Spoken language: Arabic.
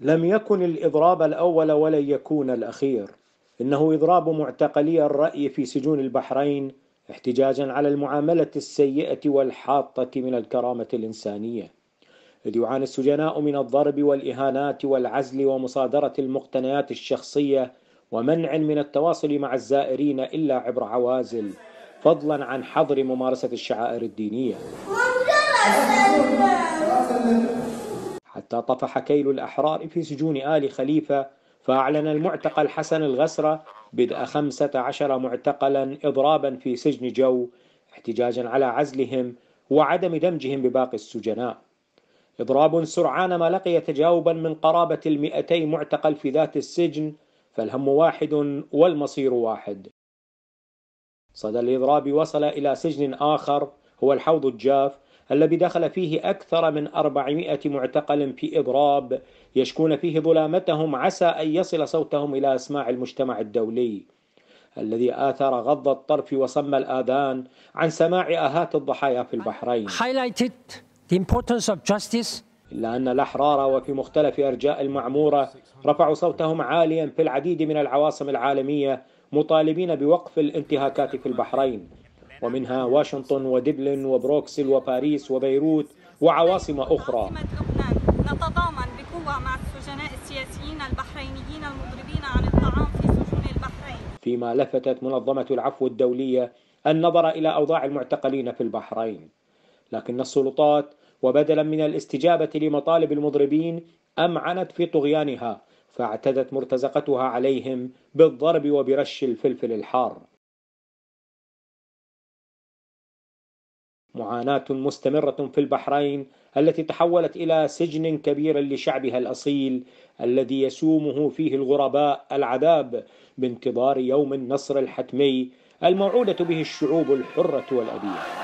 لم يكن الإضراب الأول ولن يكون الأخير. إنه إضراب معتقلي الرأي في سجون البحرين احتجاجا على المعاملة السيئة والحاطة من الكرامة الإنسانية. إذ يعاني السجناء من الضرب والإهانات والعزل ومصادرة المقتنيات الشخصية ومنع من التواصل مع الزائرين إلا عبر عوازل فضلا عن حظر ممارسة الشعائر الدينية. حتى طفح كيل الأحرار في سجون آل خليفة فأعلن المعتقل حسن الغسرة بدء خمسة عشر معتقلا إضرابا في سجن جو احتجاجا على عزلهم وعدم دمجهم بباقي السجناء. إضراب سرعان ما لقي تجاوبا من قرابة المئتي معتقل في ذات السجن فالهم واحد والمصير واحد. صدى الإضراب وصل إلى سجن آخر هو الحوض الجاف الذي دخل فيه أكثر من أربعمائة معتقل في إضراب يشكون فيه ظلامتهم عسى أن يصل صوتهم إلى أسماع المجتمع الدولي. الذي آثر غض الطرف وصم الآذان عن سماع آهات الضحايا في البحرين. The importance of justice. إلا أن الأحرار وفي مختلف أرجاء المعمورة رفعوا صوتهم عاليا في العديد من العواصم العالمية مطالبين بوقف الانتهاكات في البحرين. ومنها واشنطن ودبلن وبروكسل وباريس وبيروت وعواصم أخرى. نتضامن بقوة مع السجناء السياسيين البحرينيين المضربين عن الطعام في سجون البحرين. فيما لفتت منظمة العفو الدولية النظر إلى أوضاع المعتقلين في البحرين. لكن السلطات وبدلا من الاستجابة لمطالب المضربين أمعنت في طغيانها فاعتدت مرتزقتها عليهم بالضرب وبرش الفلفل الحار. معاناة مستمرة في البحرين التي تحولت إلى سجن كبير لشعبها الأصيل الذي يسومه فيه الغرباء العذاب بانتظار يوم النصر الحتمي الموعودة به الشعوب الحرة والأبية